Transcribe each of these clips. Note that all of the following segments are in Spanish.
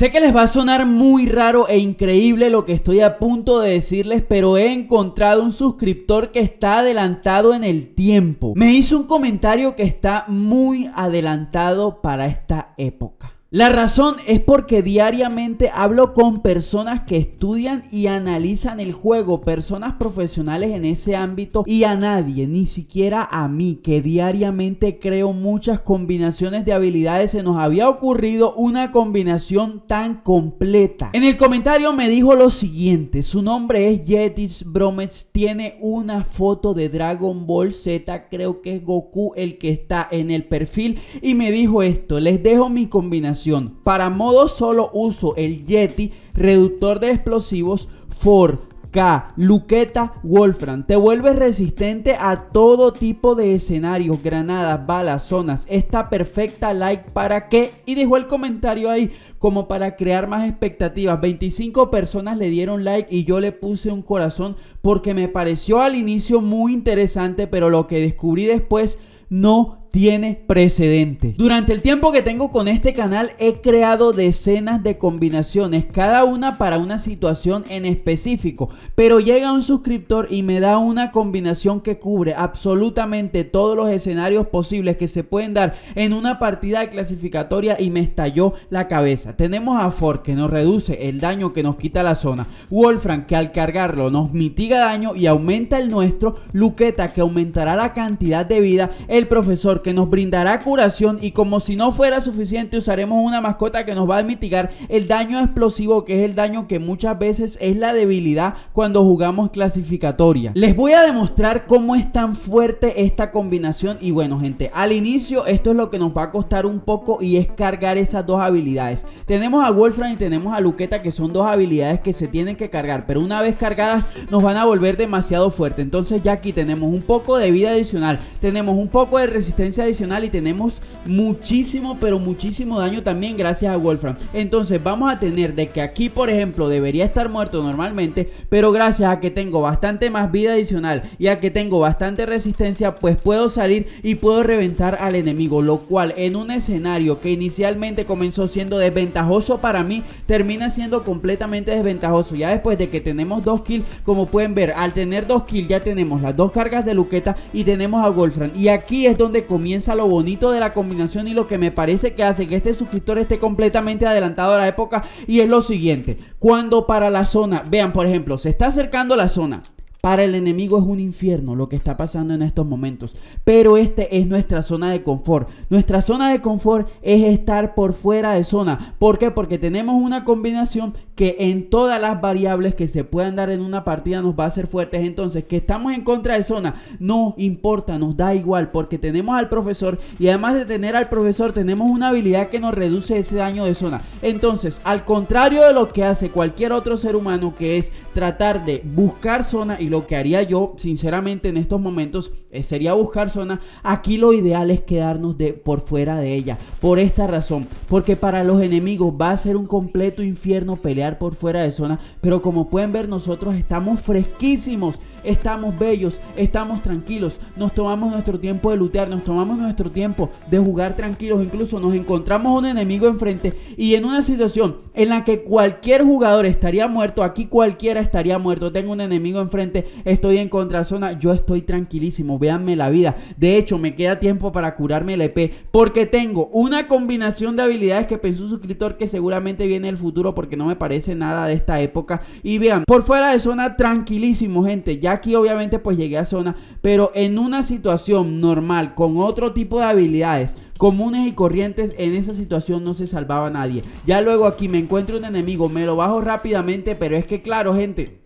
Sé que les va a sonar muy raro e increíble lo que estoy a punto de decirles, pero he encontrado un suscriptor que está adelantado en el tiempo. Me hizo un comentario que está muy adelantado para esta época. La razón es porque diariamente hablo con personas que estudian y analizan el juego, personas profesionales en ese ámbito y a nadie, ni siquiera a mí, que diariamente creo muchas combinaciones de habilidades, se nos había ocurrido una combinación tan completa. En el comentario me dijo lo siguiente, su nombre es Yetis Bromes, tiene una foto de Dragon Ball Z, creo que es Goku el que está en el perfil y me dijo esto, les dejo mi combinación para modo solo uso el Yeti, reductor de explosivos, Ford, K, Luqueta, Wolfram. Te vuelves resistente a todo tipo de escenarios, granadas, balas, zonas. Está perfecta, like para qué. Y dejó el comentario ahí como para crear más expectativas. 25 personas le dieron like y yo le puse un corazón porque me pareció al inicio muy interesante, pero lo que descubrí después no tiene precedente. Durante el tiempo que tengo con este canal he creado decenas de combinaciones, cada una para una situación en específico, pero llega un suscriptor y me da una combinación que cubre absolutamente todos los escenarios posibles que se pueden dar en una partida clasificatoria y me estalló la cabeza. Tenemos a Ford que nos reduce el daño que nos quita la zona, Wolfram que al cargarlo nos mitiga daño y aumenta el nuestro, Luqueta que aumentará la cantidad de vida, el profesor que nos brindará curación y como si no fuera suficiente usaremos una mascota que nos va a mitigar el daño explosivo que es el daño que muchas veces es la debilidad cuando jugamos clasificatoria. Les voy a demostrar cómo es tan fuerte esta combinación y bueno gente, al inicio esto es lo que nos va a costar un poco y es cargar esas dos habilidades. Tenemos a Wolfram y tenemos a Luqueta que son dos habilidades que se tienen que cargar, pero una vez cargadas nos van a volver demasiado fuerte. Entonces ya aquí tenemos un poco de vida adicional, tenemos un poco de resistencia adicional y tenemos muchísimo, pero muchísimo daño también gracias a Wolfram. Entonces vamos a tener de que aquí, por ejemplo, debería estar muerto normalmente, pero gracias a que tengo bastante más vida adicional y a que tengo bastante resistencia, pues puedo salir y puedo reventar al enemigo, lo cual en un escenario que inicialmente comenzó siendo desventajoso para mí, termina siendo completamente desventajoso. Ya después de que tenemos dos kills, como pueden ver, al tener dos kills ya tenemos las dos cargas de Luqueta y tenemos a Wolfram. Y aquí es donde comienza lo bonito de la combinación y lo que me parece que hace que este suscriptor esté completamente adelantado a la época y es lo siguiente, cuando para la zona, vean por ejemplo, se está acercando la zona, para el enemigo es un infierno lo que está pasando en estos momentos. Pero este es nuestra zona de confort. Nuestra zona de confort es estar por fuera de zona. ¿Por qué? Porque tenemos una combinación que en todas las variables que se puedan dar en una partida nos va a hacer fuertes. Entonces, que estamos en contra de zona, no importa, nos da igual. Porque tenemos al profesor y además de tener al profesor, tenemos una habilidad que nos reduce ese daño de zona. Entonces, al contrario de lo que hace cualquier otro ser humano, que es tratar de buscar zona y lo que haría yo, sinceramente, en estos momentos eh, sería buscar zona. Aquí lo ideal es quedarnos de, por fuera de ella. Por esta razón. Porque para los enemigos va a ser un completo infierno pelear por fuera de zona. Pero como pueden ver, nosotros estamos fresquísimos estamos bellos, estamos tranquilos, nos tomamos nuestro tiempo de lutear, nos tomamos nuestro tiempo de jugar tranquilos, incluso nos encontramos un enemigo enfrente y en una situación en la que cualquier jugador estaría muerto, aquí cualquiera estaría muerto, tengo un enemigo enfrente, estoy en contrazona, yo estoy tranquilísimo, véanme la vida, de hecho me queda tiempo para curarme el EP porque tengo una combinación de habilidades que pensó un suscriptor que seguramente viene el futuro porque no me parece nada de esta época. Y vean, por fuera de zona tranquilísimo gente, ya aquí obviamente pues llegué a zona, pero en una situación normal, con otro tipo de habilidades comunes y corrientes, en esa situación no se salvaba nadie. Ya luego aquí me encuentro un enemigo, me lo bajo rápidamente, pero es que claro, gente,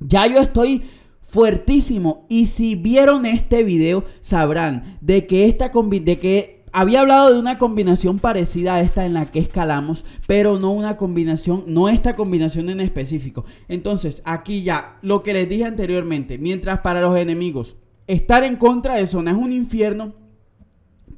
ya yo estoy fuertísimo y si vieron este video sabrán de que esta de que había hablado de una combinación parecida a esta en la que escalamos, pero no una combinación, no esta combinación en específico. Entonces, aquí ya, lo que les dije anteriormente, mientras para los enemigos estar en contra de zona es un infierno,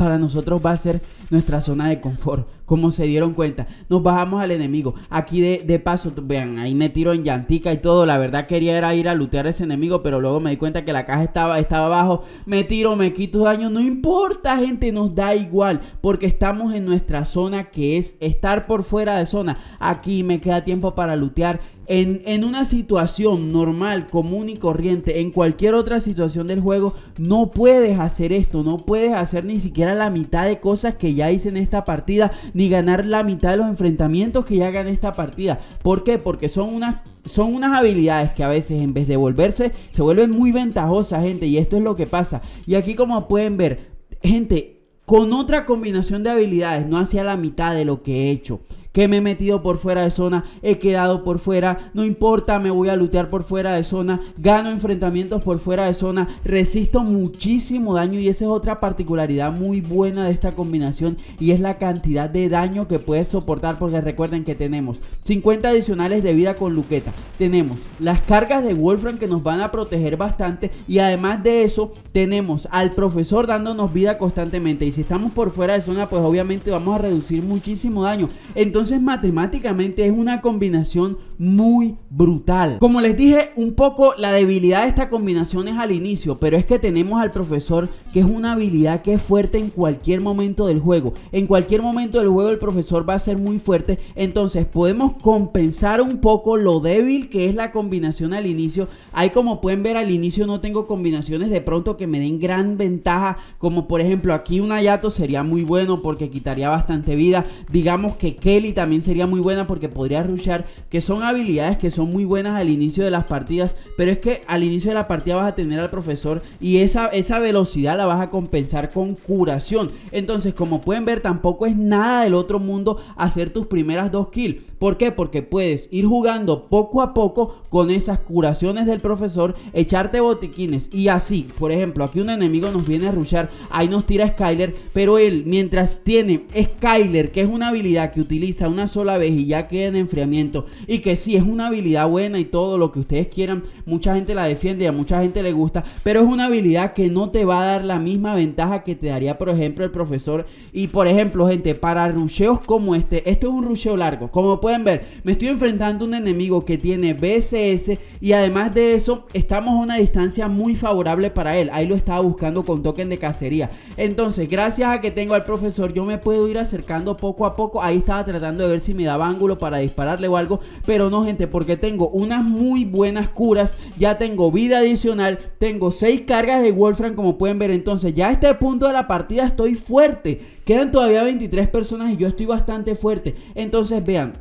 para nosotros va a ser nuestra zona de confort. como se dieron cuenta. Nos bajamos al enemigo. Aquí de, paso, vean, ahí me tiro en llantica y todo. La verdad quería era ir a lootear a ese enemigo, pero luego me di cuenta que la caja estaba, estaba abajo. Me tiro, me quito daño. No importa, gente, nos da igual. Porque estamos en nuestra zona que es estar por fuera de zona. Aquí me queda tiempo para lootear en, una situación normal, común y corriente, en cualquier otra situación del juego, no puedes hacer esto, no puedes hacer ni siquiera la mitad de cosas que ya hice en esta partida, ni ganar la mitad de los enfrentamientos que ya gané esta partida. Porque son unas son unas habilidades que a veces en vez de volverse se vuelven muy ventajosas, gente, y esto es lo que pasa. Y aquí como pueden ver, gente, con otra combinación de habilidades no hacía la mitad de lo que he hecho que me he metido por fuera de zona, he quedado por fuera, no importa, me voy a lutear por fuera de zona, gano enfrentamientos por fuera de zona, resisto muchísimo daño y esa es otra particularidad muy buena de esta combinación y es la cantidad de daño que puedes soportar porque recuerden que tenemos 50 adicionales de vida con Luqueta, tenemos las cargas de Wolfram que nos van a proteger bastante y además de eso tenemos al profesor dándonos vida constantemente y si estamos por fuera de zona pues obviamente vamos a reducir muchísimo daño, entonces entonces matemáticamente es una combinación muy brutal. Como les dije, un poco la debilidad de esta combinación es al inicio, pero es que tenemos al profesor que es una habilidad que es fuerte en cualquier momento del juego. En cualquier momento del juego el profesor va a ser muy fuerte, entonces podemos compensar un poco lo débil que es la combinación al inicio. Ahí como pueden ver al inicio no tengo combinaciones de pronto que me den gran ventaja, como por ejemplo aquí un Ayato sería muy bueno porque quitaría bastante vida. Digamos que Kelly también sería muy buena porque podría rushear, que son habilidades que son muy buenas al inicio de las partidas, pero es que al inicio de la partida vas a tener al profesor y esa, esa velocidad la vas a compensar con curación. Entonces, como pueden ver, tampoco es nada del otro mundo hacer tus primeras dos kills. ¿Por qué? Porque puedes ir jugando poco a poco con esas curaciones del profesor, echarte botiquines y así, por ejemplo, aquí un enemigo nos viene a rushar, ahí nos tira Skyler, pero él mientras tiene Skyler, que es una habilidad que utiliza una sola vez y ya queda en enfriamiento y que sí es una habilidad buena y todo lo que ustedes quieran, mucha gente la defiende y a mucha gente le gusta, pero es una habilidad que no te va a dar la misma ventaja que te daría, por ejemplo, el profesor y por ejemplo, gente, para rusheos como este, esto es un rusheo largo, como pueden ver, me estoy enfrentando a un enemigo que tiene BSS y además de eso, estamos a una distancia muy favorable para él. Ahí lo estaba buscando con token de cacería. Entonces, gracias a que tengo al profesor, yo me puedo ir acercando poco a poco. Ahí estaba tratando de ver si me daba ángulo para dispararle o algo, pero no, gente, porque tengo unas muy buenas curas. Ya tengo vida adicional, tengo 6 cargas de Wolfram, como pueden ver. Entonces, ya a este punto de la partida estoy fuerte. Quedan todavía 23 personas y yo estoy bastante fuerte. Entonces, vean,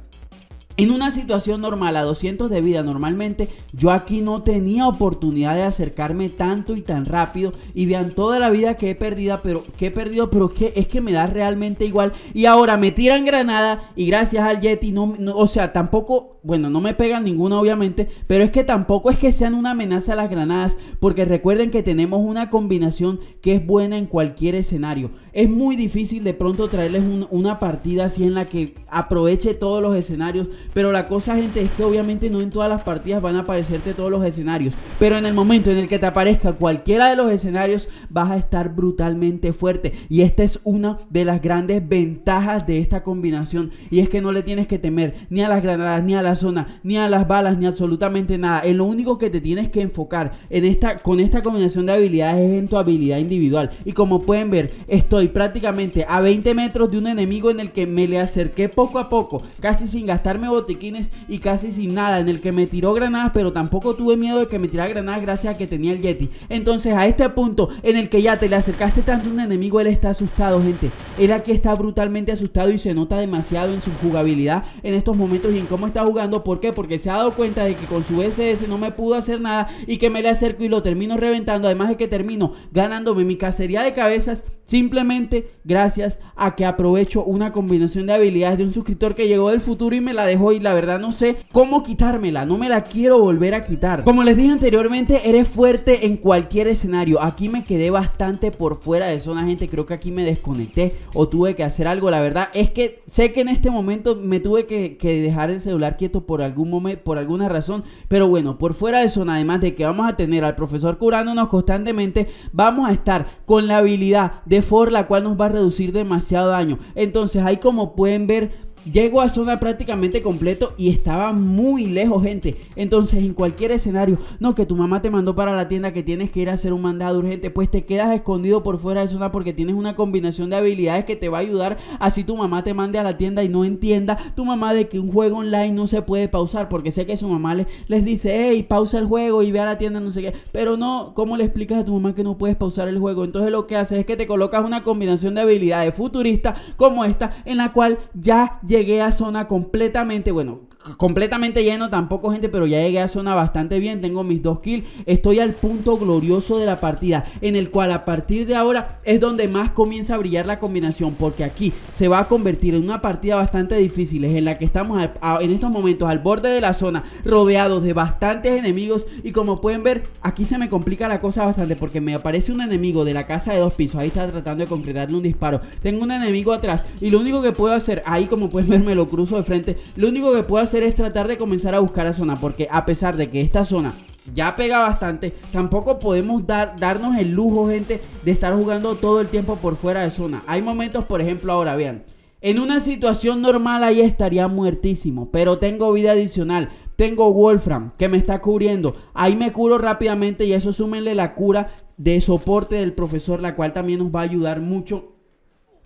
en una situación normal, a 200 de vida normalmente, yo aquí no tenía oportunidad de acercarme tanto y tan rápido. Y vean toda la vida que he perdido, pero que he perdido, pero que es que me da realmente igual. Y ahora me tiran granada y gracias al Yeti no, o sea, tampoco, bueno, no me pegan ninguna obviamente, pero es que tampoco es que sean una amenaza las granadas, porque recuerden que tenemos una combinación que es buena en cualquier escenario. Es muy difícil de pronto traerles una partida así en la que aproveche todos los escenarios pero la cosa, gente, es que obviamente no en todas las partidas van a aparecerte todos los escenarios. Pero en el momento en el que te aparezca cualquiera de los escenarios, vas a estar brutalmente fuerte. Y esta es una de las grandes ventajas de esta combinación. Y es que no le tienes que temer ni a las granadas, ni a la zona, ni a las balas, ni absolutamente nada. En lo único que te tienes que enfocar en esta, con esta combinación de habilidades es en tu habilidad individual. Y como pueden ver, estoy prácticamente a 20 metros de un enemigo en el que me le acerqué poco a poco, casi sin gastarme botiquines y casi sin nada, en el que me tiró granadas, pero tampoco tuve miedo de que me tirara granadas gracias a que tenía el Yeti. Entonces, a este punto en el que ya te le acercaste tanto a un enemigo, él está asustado, gente. Él aquí está brutalmente asustado y se nota demasiado en su jugabilidad en estos momentos y en cómo está jugando. ¿Por qué? Porque se ha dado cuenta de que con su SS no me pudo hacer nada y que me le acerco y lo termino reventando. Además de que termino ganándome mi cacería de cabezas simplemente gracias a que aprovecho una combinación de habilidades de un suscriptor que llegó del futuro y me la dejó y la verdad no sé cómo quitármela, no me la quiero volver a quitar. Como les dije anteriormente, eres fuerte en cualquier escenario. Aquí me quedé bastante por fuera de zona, gente, creo que aquí me desconecté o tuve que hacer algo. La verdad es que sé que en este momento me tuve que, dejar el celular quieto por algún momento, por alguna razón, pero bueno, por fuera de zona, además de que vamos a tener al profesor curándonos constantemente, vamos a estar con la habilidad de de for la cual nos va a reducir demasiado daño. Entonces ahí como pueden ver Llego a zona prácticamente completo y estaba muy lejos, gente. Entonces, en cualquier escenario, no que tu mamá te mandó para la tienda que tienes que ir a hacer un mandado urgente, pues te quedas escondido por fuera de zona porque tienes una combinación de habilidades que te va a ayudar. Así tu mamá te mande a la tienda y no entienda tu mamá de que un juego online no se puede pausar, porque sé que su mamá les, les dice, hey, pausa el juego y ve a la tienda, no sé qué. Pero no, ¿cómo le explicas a tu mamá que no puedes pausar el juego? Entonces, lo que hace es que te colocas una combinación de habilidades futuristas como esta, en la cual ya llegué a zona completamente, bueno, completamente lleno, tampoco gente, pero ya llegué a zona bastante bien, tengo mis dos kills, estoy al punto glorioso de la partida, en el cual a partir de ahora es donde más comienza a brillar la combinación, porque aquí se va a convertir en una partida bastante difícil, en la que estamos en estos momentos al borde de la zona, rodeados de bastantes enemigos, y como pueden ver, aquí se me complica la cosa bastante, porque me aparece un enemigo de la casa de dos pisos, ahí está tratando de concretarle un disparo, tengo un enemigo atrás, y lo único que puedo hacer, ahí como pueden ver me lo cruzo de frente, lo único que puedo hacer es tratar de comenzar a buscar a zona, porque a pesar de que esta zona ya pega bastante, tampoco podemos dar, darnos el lujo, gente, de estar jugando todo el tiempo por fuera de zona. Hay momentos, por ejemplo, ahora vean, en una situación normal ahí estaría muertísimo, pero tengo vida adicional. Tengo Wolfram que me está cubriendo. Ahí me curo rápidamente y eso súmenle la cura de soporte del profesor, la cual también nos va a ayudar mucho.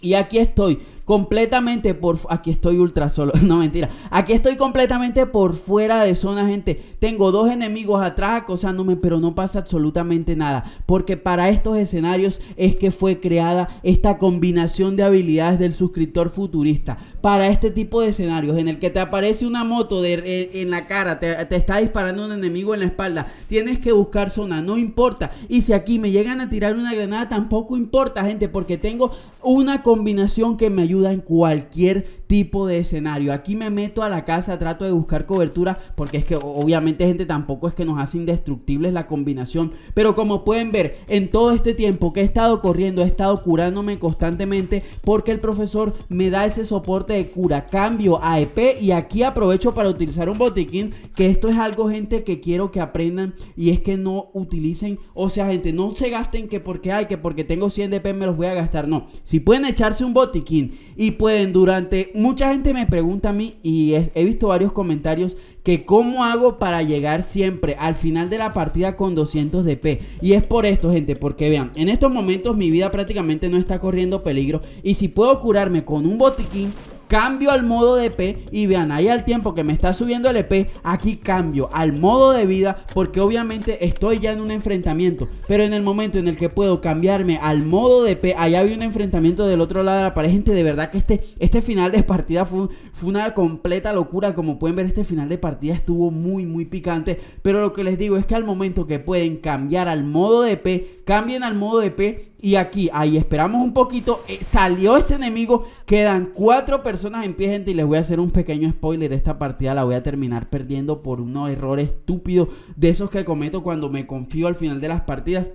Y aquí estoy completamente por... Aquí estoy ultra solo, no mentira. Aquí estoy completamente por fuera de zona, gente. Tengo dos enemigos atrás acosándome, pero no pasa absolutamente nada. Porque para estos escenarios es que fue creada esta combinación de habilidades del suscriptor futurista. Para este tipo de escenarios en el que te aparece una moto de, en, la cara, te, te está disparando un enemigo en la espalda. Tienes que buscar zona, no importa. Y si aquí me llegan a tirar una granada, tampoco importa, gente, porque tengo una combinación que me ayuda en cualquier tipo de escenario. Aquí me meto a la casa, trato de buscar cobertura, porque es que obviamente gente tampoco es que nos hace indestructibles la combinación. Pero como pueden ver, en todo este tiempo que he estado corriendo, he estado curándome constantemente, porque el profesor me da ese soporte de cura. Cambio a EP y aquí aprovecho para utilizar un botiquín, que esto es algo gente que quiero que aprendan y es que no utilicen, o sea gente, no se gasten que porque hay, que porque tengo 100 de EP me los voy a gastar, no. Si pueden echarse un botiquín y pueden durante mucha gente me pregunta a mí y he, visto varios comentarios que cómo hago para llegar siempre al final de la partida con 200 DP. Y es por esto, gente, porque vean, en estos momentos mi vida prácticamente no está corriendo peligro. Y si puedo curarme con un botiquín, cambio al modo de EP y vean ahí al tiempo que me está subiendo el EP, aquí cambio al modo de vida porque obviamente estoy ya en un enfrentamiento, pero en el momento en el que puedo cambiarme al modo de EP, allá había un enfrentamiento del otro lado de la pared, gente, de verdad que este, este final de partida fue, fue una completa locura, como pueden ver este final de partida estuvo muy muy picante, pero lo que les digo es que al momento que pueden cambiar al modo de EP, cambien al modo de EP y aquí, ahí esperamos un poquito. Eh, salió este enemigo. Quedan cuatro personas en pie, gente. Y les voy a hacer un pequeño spoiler. Esta partida la voy a terminar perdiendo por unos errores estúpidos. De esos que cometo cuando me confío al final de las partidas.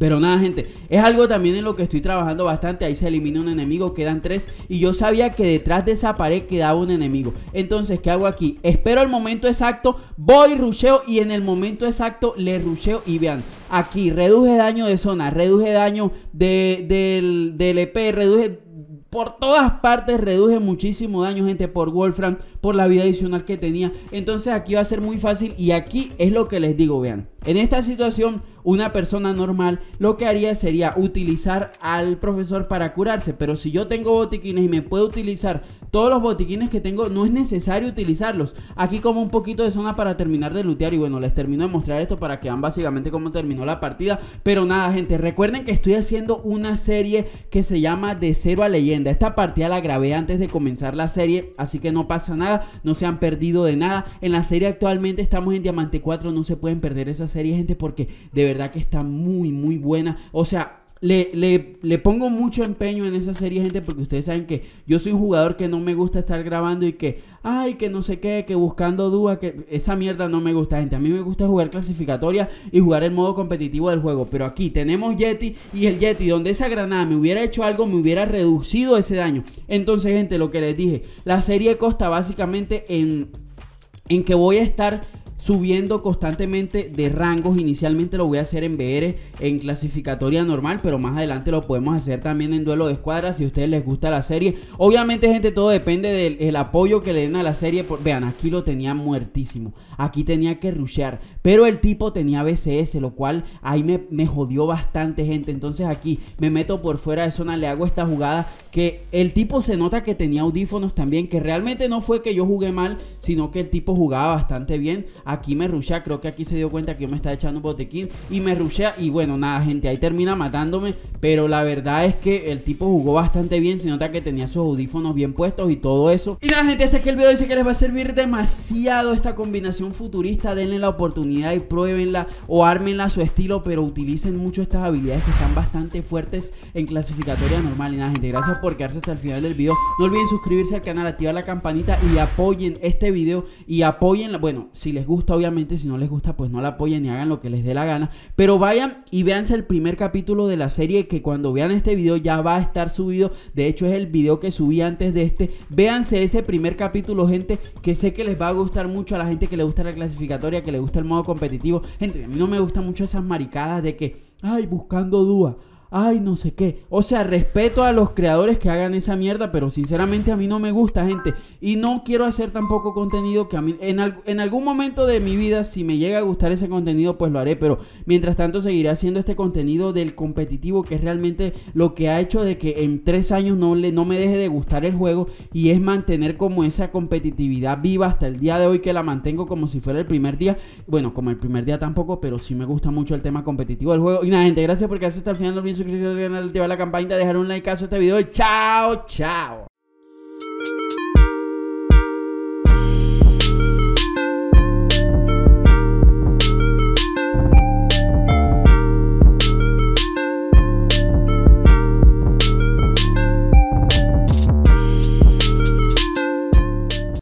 Pero nada, gente, es algo también en lo que estoy trabajando bastante. Ahí se elimina un enemigo, quedan tres. Y yo sabía que detrás de esa pared quedaba un enemigo. Entonces, ¿qué hago aquí? Espero el momento exacto, voy, rusheo y en el momento exacto le rusheo. Y vean, aquí reduje daño de zona, reduje daño de, del, del EP, reduje por todas partes reduje muchísimo daño, gente, por Wolfram, por la vida adicional que tenía. Entonces aquí va a ser muy fácil y aquí es lo que les digo, vean. En esta situación, una persona normal lo que haría sería utilizar al profesor para curarse. Pero si yo tengo botiquines y me puedo utilizar todos los botiquines que tengo, no es necesario utilizarlos. Aquí como un poquito de zona para terminar de lootear. Y bueno, les termino de mostrar esto para que vean básicamente cómo terminó la partida. Pero nada, gente, recuerden que estoy haciendo una serie que se llama De Cero a Leyenda. Esta partida la grabé antes de comenzar la serie, así que no pasa nada, no se han perdido de nada. En la serie actualmente estamos en Diamante 4, no se pueden perder esa serie, gente, porque de verdad que está muy, muy buena. O sea, le, le, pongo mucho empeño en esa serie, gente, porque ustedes saben que yo soy un jugador que no me gusta estar grabando y que, ay, que no sé qué, que buscando dudas, que esa mierda no me gusta, gente. A mí me gusta jugar clasificatoria y jugar el modo competitivo del juego. Pero aquí tenemos Yeti y el Yeti, donde esa granada me hubiera hecho algo, me hubiera reducido ese daño. Entonces, gente, lo que les dije, la serie costa básicamente en, en que voy a estar subiendo constantemente de rangos. Inicialmente lo voy a hacer en BR, en clasificatoria normal, pero más adelante lo podemos hacer también en duelo de escuadras si a ustedes les gusta la serie. Obviamente, gente, todo depende del apoyo que le den a la serie. vean, aquí lo tenía muertísimo. Aquí tenía que rushear. Pero el tipo tenía BCS, lo cual ahí me, me jodió bastante, gente. Entonces aquí me meto por fuera de zona, le hago esta jugada que el tipo se nota que tenía audífonos también, que realmente no fue que yo jugué mal, sino que el tipo jugaba bastante bien. Aquí me rushea, creo que aquí se dio cuenta que yo me estaba echando un botequín y me rushea y bueno, nada, gente, ahí termina matándome, pero la verdad es que el tipo jugó bastante bien, se nota que tenía sus audífonos bien puestos y todo eso. Y nada, gente, este es que el video dice que les va a servir demasiado esta combinación futurista, denle la oportunidad y pruébenla o ármenla a su estilo, pero utilicen mucho estas habilidades que están bastante fuertes en clasificatoria normal. Y nada, gente, gracias por quedarse hasta el final del video. No olviden suscribirse al canal, activar la campanita y apoyen este video y apoyen, bueno, si les gusta obviamente, si no les gusta pues no la apoyen y hagan lo que les dé la gana. Pero vayan y véanse el primer capítulo de la serie que cuando vean este video ya va a estar subido. De hecho es el video que subí antes de este. Véanse ese primer capítulo, gente, que sé que les va a gustar mucho a la gente que le gusta la clasificatoria, que le gusta el modo competitivo. Gente, a mí no me gustan mucho esas maricadas de que, ay, buscando duda ay, no sé qué. O sea, respeto a los creadores que hagan esa mierda, pero sinceramente a mí no me gusta, gente. Y no quiero hacer tampoco contenido que a mí, en, en algún momento de mi vida, si me llega a gustar ese contenido, pues lo haré. Pero mientras tanto seguiré haciendo este contenido del competitivo, que es realmente lo que ha hecho de que en tres años no, le, no me deje de gustar el juego. Y es mantener como esa competitividad viva hasta el día de hoy, que la mantengo como si fuera el primer día. Bueno, como el primer día tampoco, pero sí me gusta mucho el tema competitivo del juego. Y nada, gente, gracias por quedarse hasta el final suscribirse al canal, activar la campanita, dejar un like a este video. Chao, chao.